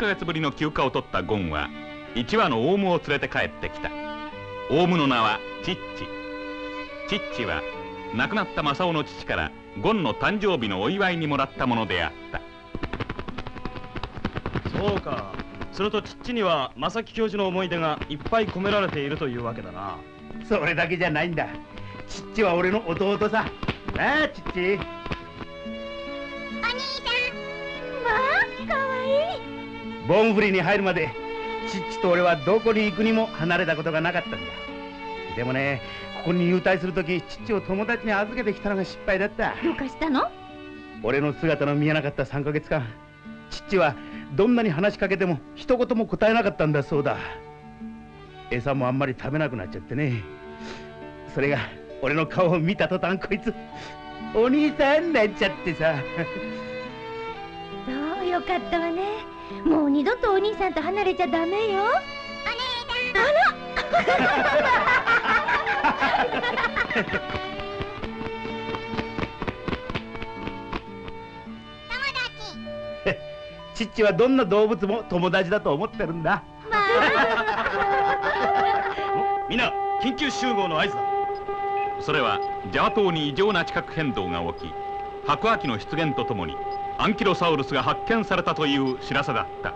ヶ月ぶりの休暇を取ったゴンは1羽のオウムを連れて帰ってきた。オウムの名はチッチ。チッチは亡くなったマサオの父からゴンの誕生日のお祝いにもらったものであった。そうか。するとチッチには正木教授の思い出がいっぱい込められているというわけだな。それだけじゃないんだ。チッチは俺の弟さ。なあチッチボンフリーに入るまでチッチと俺はどこに行くにも離れたことがなかったんだ。でもねここに入隊するときチッチを友達に預けてきたのが失敗だった。どうかしたの？俺の姿の見えなかった3ヶ月間チッチはどんなに話しかけても一言も答えなかったんだそうだ。餌もあんまり食べなくなっちゃってね。それが俺の顔を見た途端こいつお兄さんになっちゃってさよかったわね。もう二度とお兄さんと離れちゃダメよ。お姉さん。チッチはどんな動物も友達だと思ってるんだ。まあ。みんな緊急集合の合図だ。それはジャワ島に異常な地殻変動が起き白亜紀の出現とともにアンキロサウルスが発見されたという知らせだった。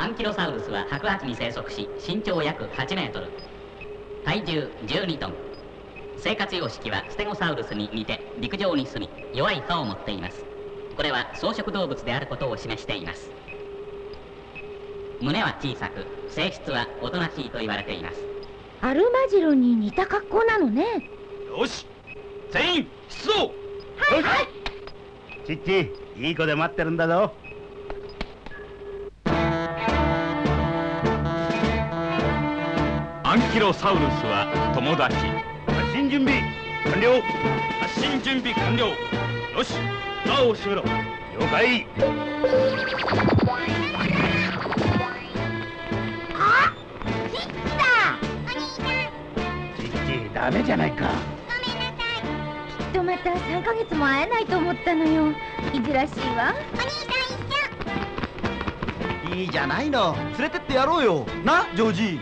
アンキロサウルスは白亜紀に生息し身長約8メートル。体重12トン。生活様式はステゴサウルスに似て陸上に住み弱い歯を持っています。これは草食動物であることを示しています。胸は小さく性質はおとなしいと言われています。アルマジロに似た格好なのね。よし全員出動チッチいい子で待ってるんだぞアンキロサウルスは友達発進準備完了発進準備完了よしドアを閉めろ了解あチッチだお兄さんチッチダメじゃないかとまた3ヶ月も会えないと思ったのよ。いじらしいわ。お兄さん一緒。いいじゃないの。連れてってやろうよ。なジョージ。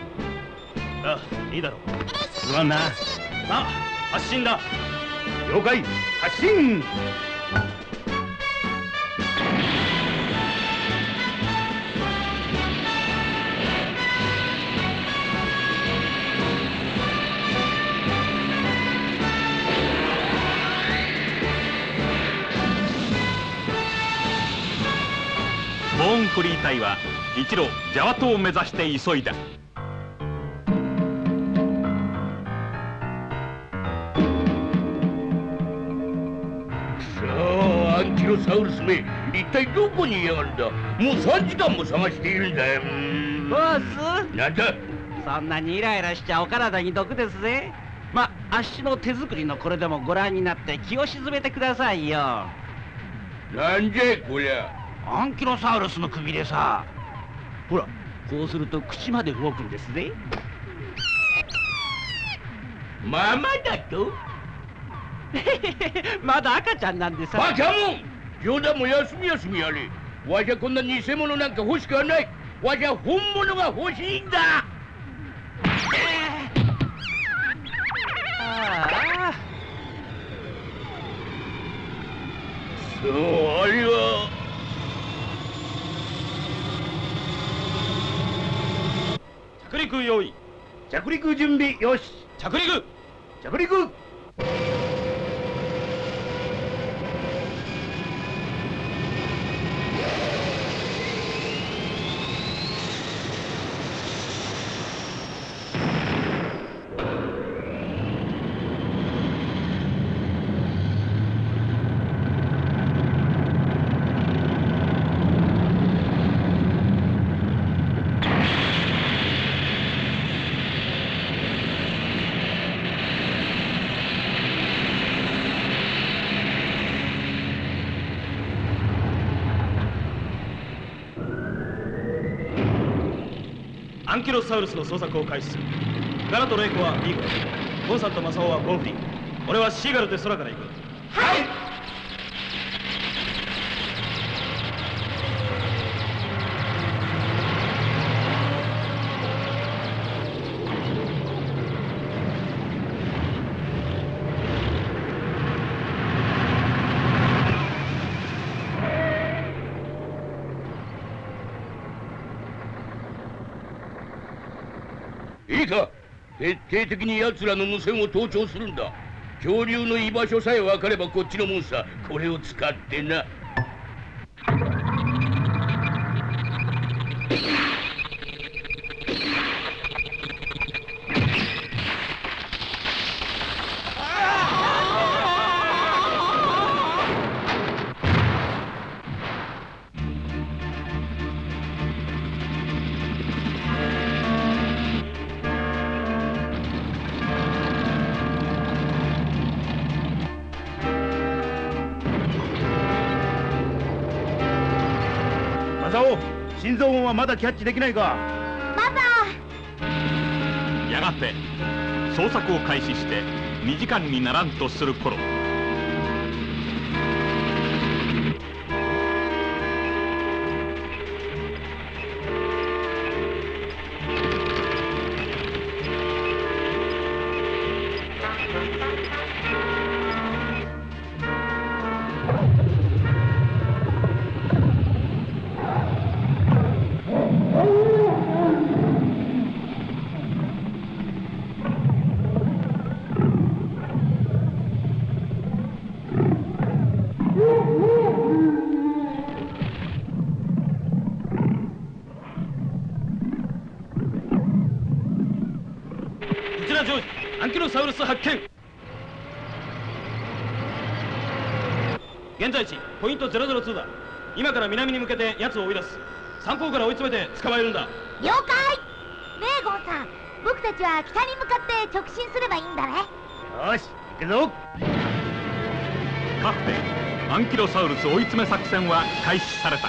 あいいだろう。すまんな。さあ発進だ。了解。発進フリー隊は一路ジャワ島を目指して急いだ。さあアンキロサウルスめ一体どこにいやがるんだ？もう3時間も探しているんだよ。ボス？なんだ？そんなにイライラしちゃお体に毒ですぜ。まあっしの手作りのこれでもご覧になって気を沈めてくださいよ。なんじゃいこりゃアンキロサウルスの首でさ。ほらこうすると口まで動くんですぜ。ママだと？まだ赤ちゃんなんでさ。バカもん冗談も休み休みやれ。わしゃこんな偽物なんか欲しくはない。わしゃ本物が欲しいんだああおあれは着陸用意着陸準備よし。着陸！着陸ンキロサウルスの捜索を開始する。ガラとレイコはビーゴ。ゴンさんとマサオはゴンフリン。俺はシーガルで空から行く。い！いいか。徹底的に奴らの無線を盗聴するんだ。恐竜の居場所さえ分かればこっちのモンスターこれを使ってな。キャッチできないか。パパやがて捜索を開始して2時間にならんとする頃こちらジョージアンキロサウルス発見。現在地ポイント002だ。今から南に向けて奴を追い出す。三方から追い詰めて捕まえるんだ。了解。ねえゴンさん僕たちは北に向かって直進すればいいんだね。よし行くぞ。かくてアンキロサウルス追い詰め作戦は開始された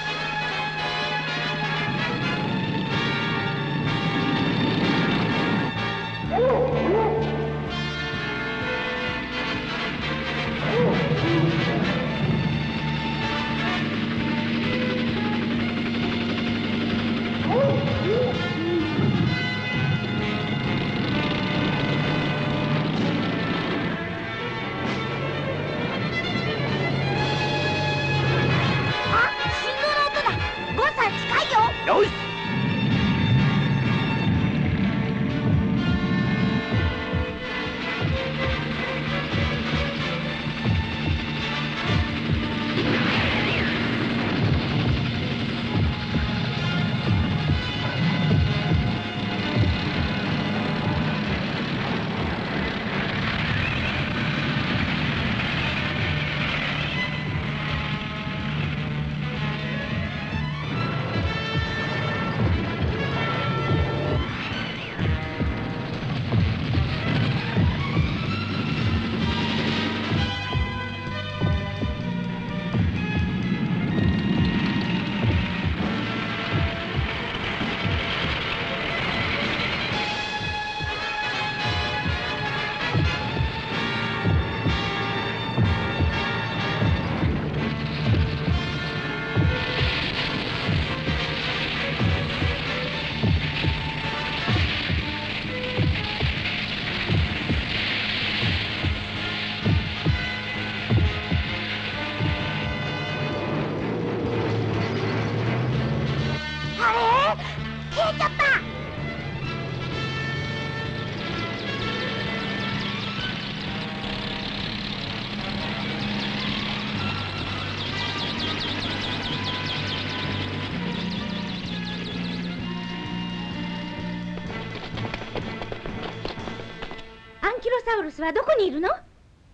スはどこにいるの？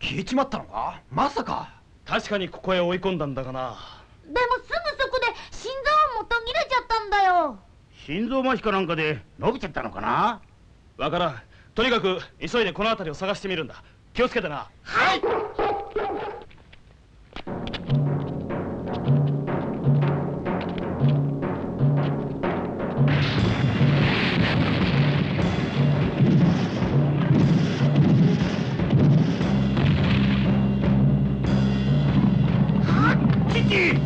消えちまったのか？まさか。確かにここへ追い込んだんだがな。でもすぐそこで心臓も途切れちゃったんだよ。心臓麻痺かなんかで伸びちゃったのかな？わからん。とにかく急いでこの辺りを探してみるんだ。気をつけてな。はい Mikey!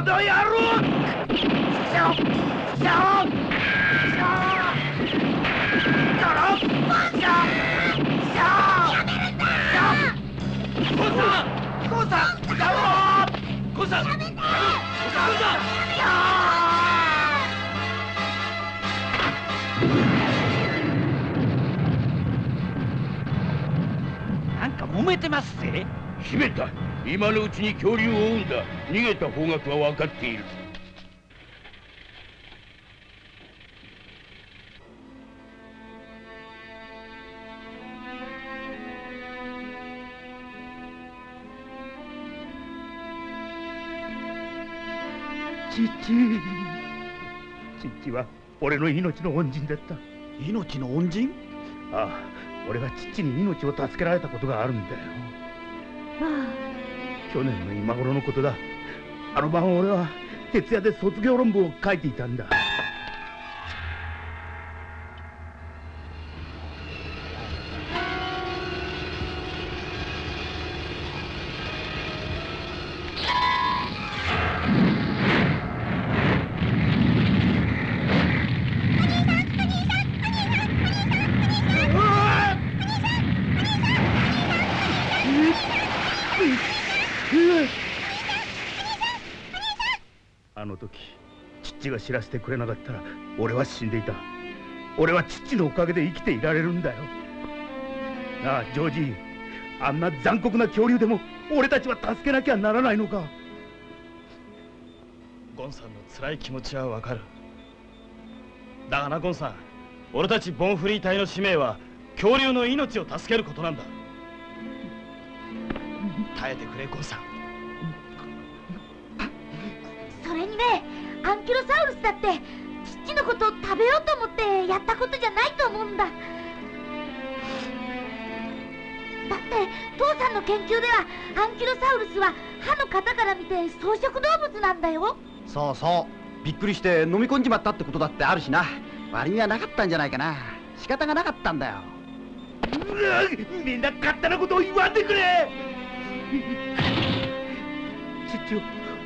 ンさんなんか揉めてますぜ。閉めた今のうちに恐竜を追うんだ。逃げた方角は分かっている。父。父は俺の命の恩人だった。命の恩人？ああ俺は父に命を助けられたことがあるんだよ去年の今頃のことだ。あの晩俺は徹夜で卒業論文を書いていたんだ。あの時父が知らせてくれなかったら俺は死んでいた。俺は父のおかげで生きていられるんだよ。なあジョージあんな残酷な恐竜でも俺たちは助けなきゃならないのか。ゴンさんの辛い気持ちはわかる。だがなゴンさん。俺たちボンフリー隊の使命は恐竜の命を助けることなんだ。耐えてくれゴンさん。それにねアンキロサウルスだって父のことを食べようと思ってやったことじゃないと思うんだ。だって父さんの研究ではアンキロサウルスは歯の型から見て草食動物なんだよ。そうそう。びっくりして飲み込んじまったってことだってあるしな。割にはなかったんじゃないかな。仕方がなかったんだよ。みんな勝手なことを言わんでくれ父を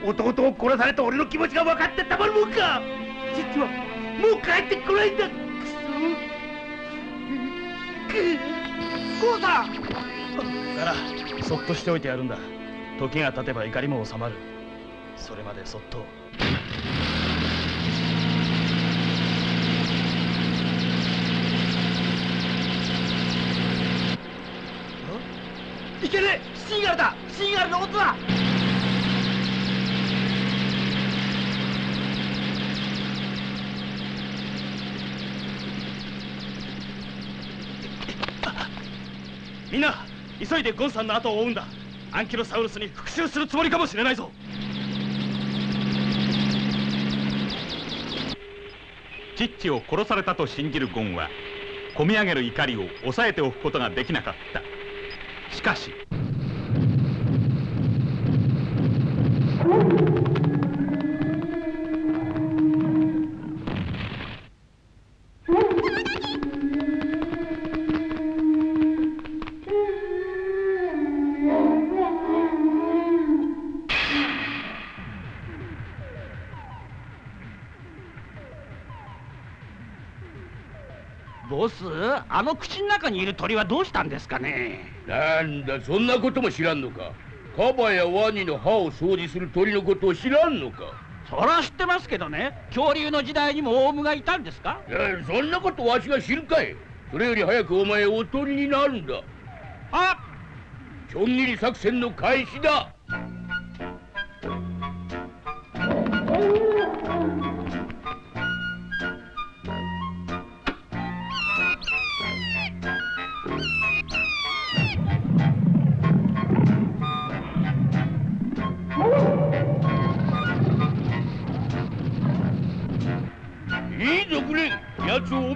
弟を殺された俺の気持ちが分かってたまるもんか。父はもう帰ってこないんだ。くそゴーさん。だからそっとしておいてやるんだ。時が経てば怒りも収まる。それまでそっといけねえ！シーガルだ！シーガルの音だ！みんな急いでゴンさんの後を追うんだ。アンキロサウルスに復讐するつもりかもしれないぞ。チッチを殺されたと信じるゴンは込み上げる怒りを抑えておくことができなかった。しかし。ボスあの口の中にいる鳥はどうしたんですかね？なんだそんなことも知らんのか。カバやワニの歯を掃除する鳥のことを知らんのか。そら知ってますけどね。恐竜の時代にもオウムがいたんですか？そんなことわしが知るかい。それより早くお前おとりになるんだ。あちょん切り作戦の開始だ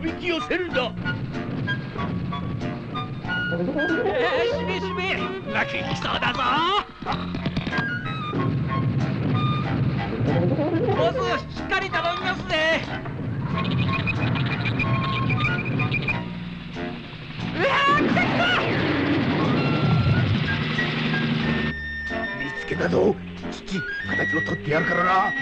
びき寄せるんだえー、しめしめ。泣ききそうだぞ。ボスしっかり頼みますぜうわー来た来た。見つけたぞ。父敵を取ってやるからな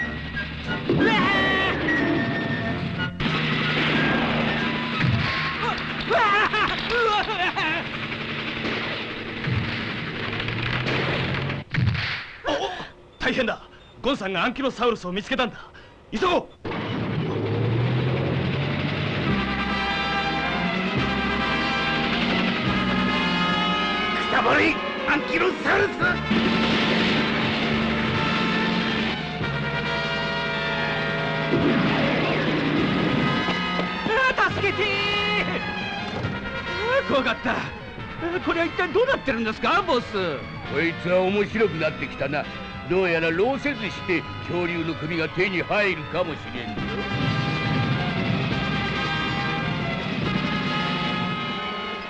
大変だ。ゴンさんがアンキロサウルスを見つけたんだ。急ごう。くたばれアンキロサウルス。あ助けて怖かった。これは一体どうなってるんですかボス。こいつは面白くなってきたな。どうやら労せずして恐竜の首が手に入るかもしれんぞ。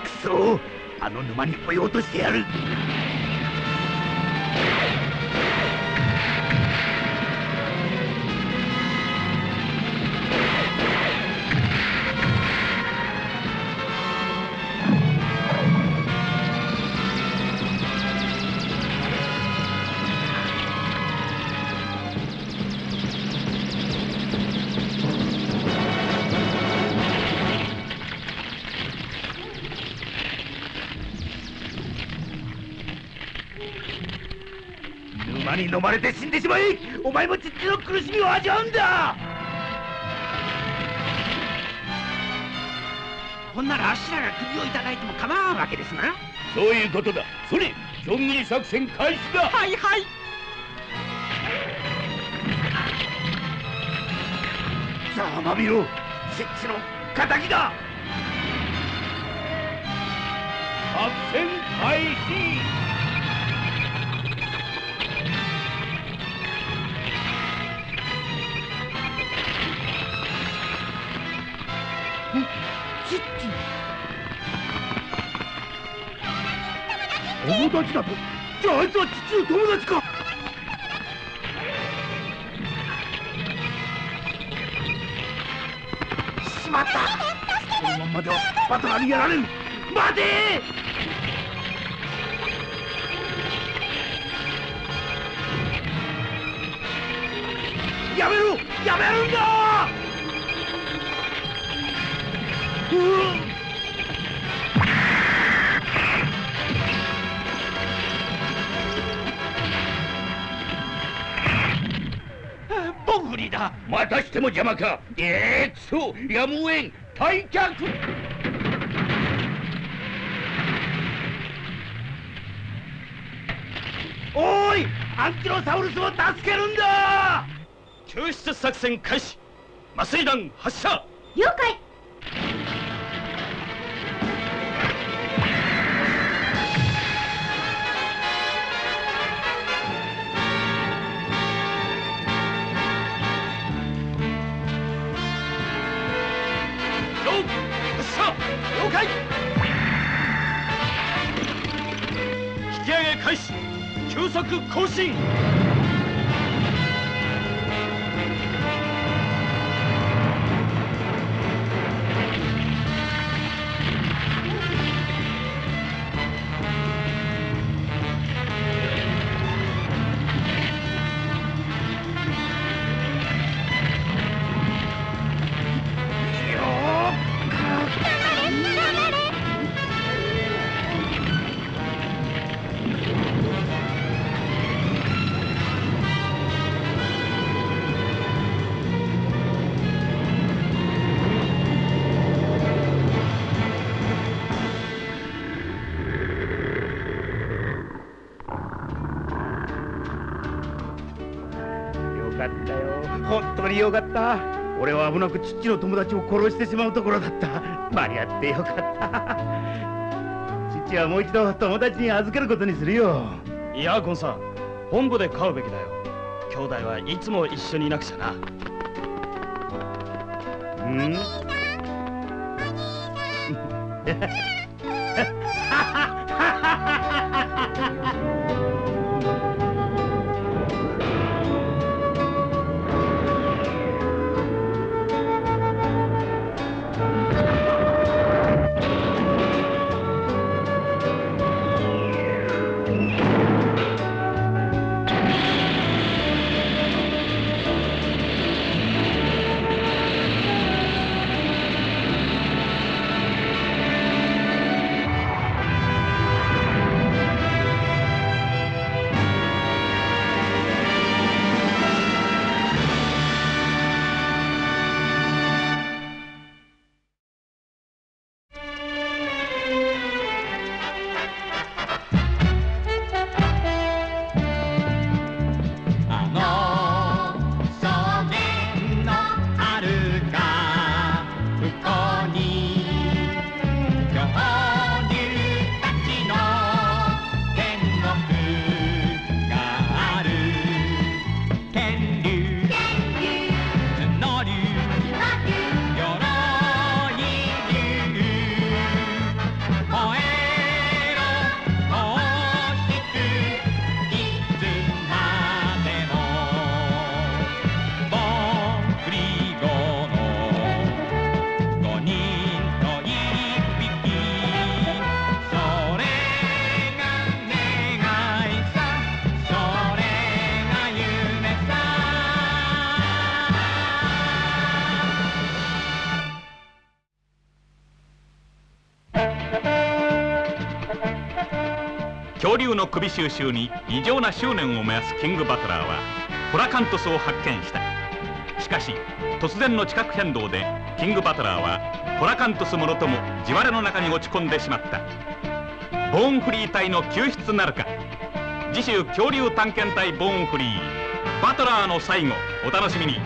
くそあの沼に来ようとしてやる。まれて死んでしまいお前も父の苦しみを味わうんだ。ほんならあっしらが首をいただいても構わんわけですな。そういうことだ。それちょん切り作戦開始だ。はいはい。さあまみろチッチの敵だ。作戦開始友達だと。じゃああいつは父の友達か。しまった。このまんまではバトラーにやられる。待て！やめろ！やめるんだ！うわ！ボンフリーだ。またしても邪魔か。えー、くそやむをえん。退却。おーいアンキロサウルスを助けるんだ。救出作戦開始。麻酔弾発射。了解更新。よかった。俺は危なく父の友達を殺してしまうところだった。間に合ってよかった。父はもう一度友達に預けることにするよ。いやゴンさん。本部で飼うべきだよ。兄弟はいつも一緒にいなくちゃな。うん？あ の恐竜の首収集に異常な執念を燃やすキングバトラーはホラカントスを発見した。しかし突然の地殻変動でキングバトラーはホラカントスもろとも地割れの中に落ち込んでしまった。ボーンフリー隊の救出なるか。次週恐竜探検隊ボーンフリー。バトラーの最後お楽しみに。